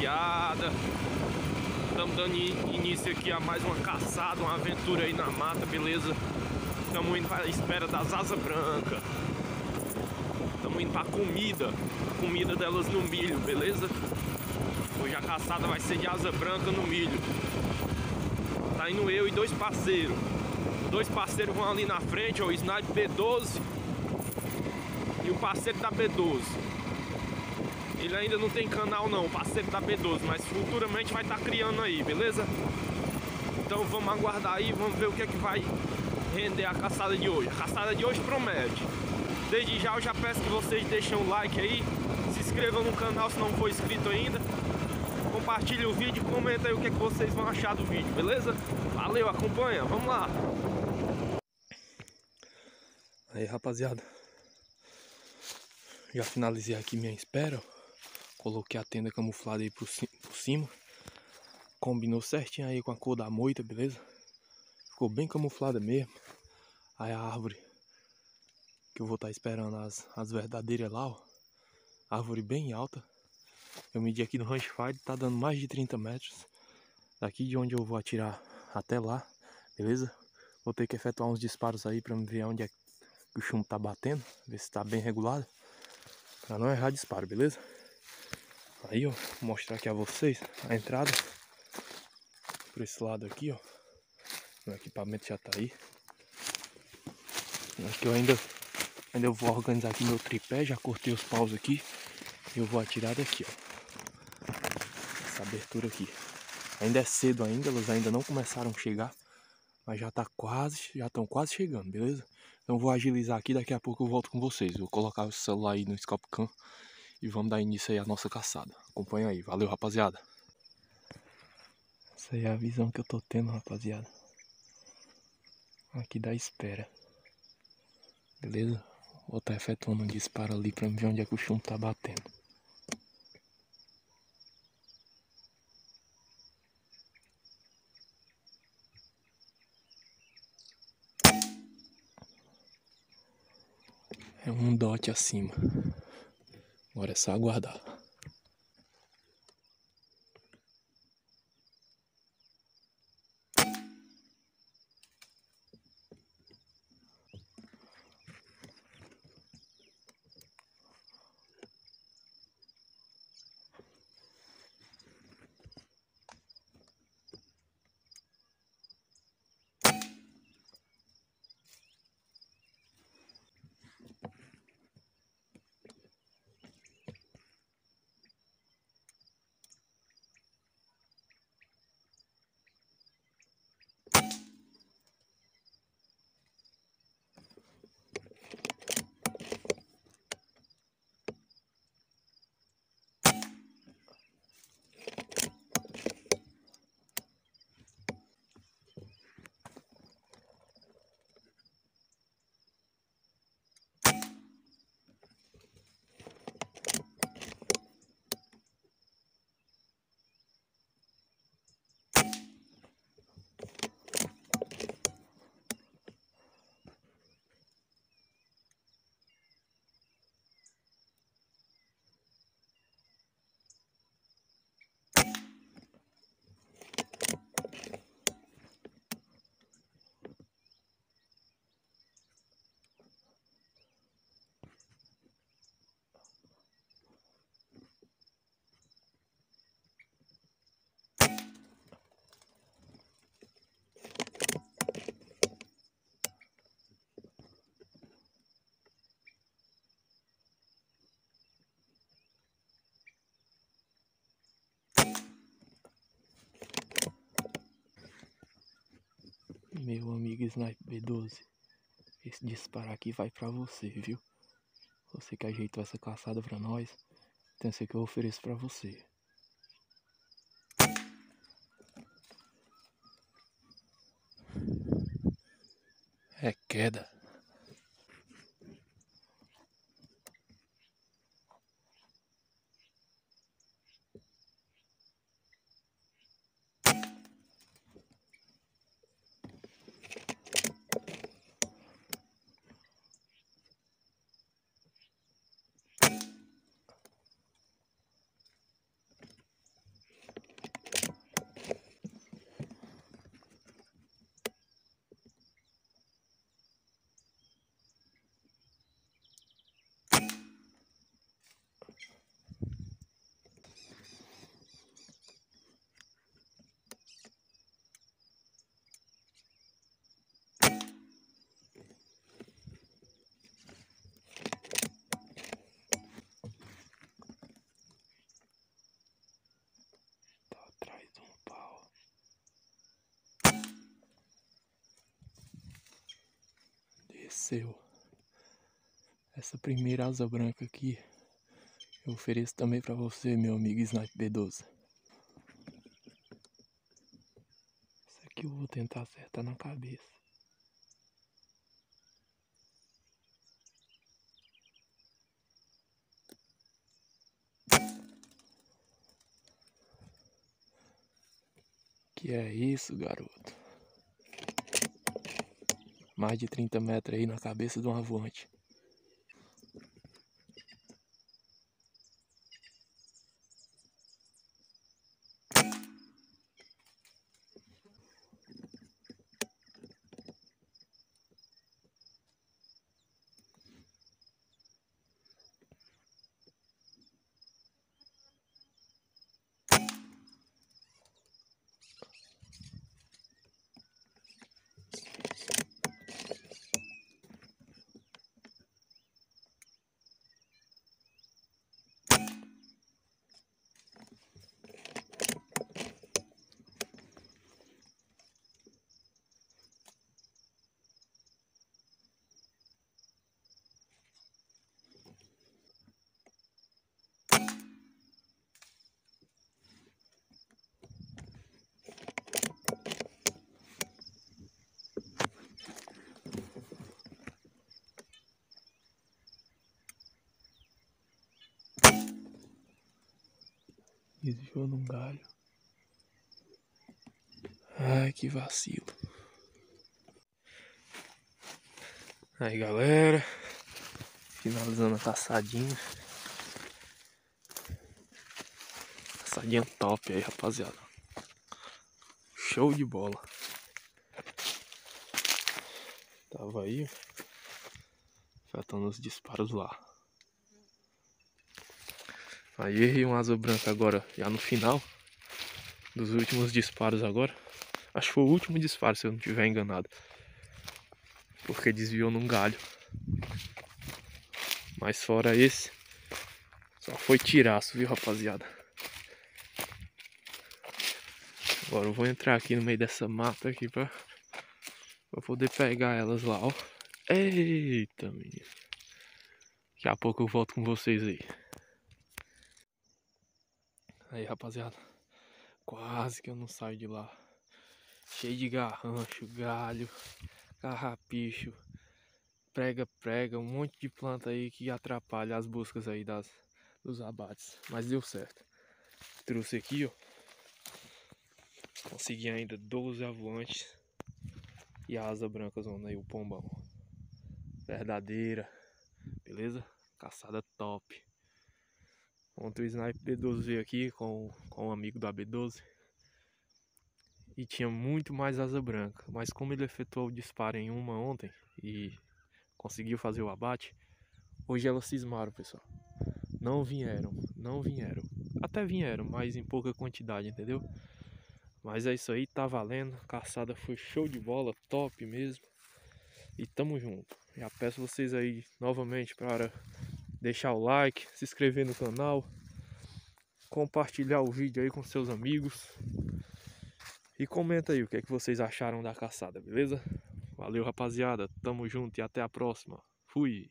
rapaziada. Estamos dando início aqui a mais uma caçada, uma aventura aí na mata, beleza? Estamos indo para a espera das asas brancas. Estamos indo para comida, a comida delas no milho, beleza? Hoje a caçada vai ser de asa branca no milho. Tá indo eu e dois parceiros. Dois parceiros vão ali na frente, ó, o Snipe B12 e o parceiro da B12. Ele ainda não tem canal não, parceiro da B12, mas futuramente vai estar tá criando aí, beleza? Então vamos aguardar aí, vamos ver o que é que vai render a caçada de hoje. A caçada de hoje promete. Desde já eu já peço que vocês deixem um like aí, se inscrevam no canal se não for inscrito ainda. Compartilhe o vídeo, comenta aí o que, é que vocês vão achar do vídeo, beleza? Valeu, acompanha, vamos lá! Aí rapaziada, já finalizei aqui minha espera. Coloquei a tenda camuflada aí por, por cima. Combinou certinho aí com a cor da moita, beleza? Ficou bem camuflada mesmo. Aí a árvore que eu vou estar tá esperando as, as verdadeiras lá, ó. Árvore bem alta. Eu medi aqui no Ranch Fire, tá dando mais de 30 metros. Daqui de onde eu vou atirar até lá, beleza? Vou ter que efetuar uns disparos aí pra ver onde é que o chumbo tá batendo, ver se tá bem regulado. Pra não errar disparo, beleza? Aí, ó, vou mostrar aqui a vocês a entrada. Por esse lado aqui, ó. O equipamento já tá aí. Aqui eu ainda, ainda vou organizar aqui meu tripé, já cortei os paus aqui. E eu vou atirar daqui, ó. Essa abertura aqui. Ainda é cedo ainda, elas ainda não começaram a chegar. Mas já tá quase, já estão quase chegando, beleza? Então vou agilizar aqui, daqui a pouco eu volto com vocês. Vou colocar o celular aí no Scopcam e vamos dar início aí à nossa caçada. Acompanha aí, valeu rapaziada. Essa aí é a visão que eu tô tendo, rapaziada. Aqui da espera. Beleza? Vou estar tá efetuando um disparo ali pra ver onde é que o chumbo tá batendo. É um dote acima. Agora é só aguardar. Meu amigo Sniper B12, esse disparo aqui vai pra você, viu? Você que ajeitou essa caçada pra nós, então aqui eu ofereço pra você. É queda. Seu. Essa primeira asa branca aqui eu ofereço também para você, meu amigo Snipe B12. Isso aqui eu vou tentar acertar na cabeça. Que é isso, garoto? Mais de 30 metros aí na cabeça de um avante. Desviou num galho. Ai, que vacilo. Aí, galera. Finalizando a caçadinha. Caçadinha top aí, rapaziada. Show de bola. Tava aí. Faltando os disparos lá. Aí um asa branca agora, já no final dos últimos disparos agora. Acho que foi o último disparo, se eu não estiver enganado. Porque desviou num galho. Mas fora esse, só foi tiraço, viu, rapaziada? Agora eu vou entrar aqui no meio dessa mata aqui pra, pra poder pegar elas lá, ó. Eita, menino. Daqui a pouco eu volto com vocês aí. Aí, rapaziada. Quase que eu não saio de lá. Cheio de garrancho, galho, carrapicho, prega-prega, um monte de planta aí que atrapalha as buscas aí das, dos abates. Mas deu certo. Trouxe aqui, ó. Consegui ainda 12 avoantes. E a asa branca zona aí, o pombão. Verdadeira. Beleza? Caçada top. Ontem o Snipe B12 veio aqui com, com um amigo do AB12 e tinha muito mais asa branca, mas como ele efetuou o disparo em uma ontem e conseguiu fazer o abate, hoje elas cismaram, pessoal. Não vieram, não vieram. Até vieram, mas em pouca quantidade, entendeu? Mas é isso aí, tá valendo. A caçada foi show de bola, top mesmo. E tamo junto. Já peço vocês aí novamente para deixar o like, se inscrever no canal, compartilhar o vídeo aí com seus amigos e comenta aí o que é que vocês acharam da caçada, beleza? Valeu rapaziada, tamo junto e até a próxima. Fui!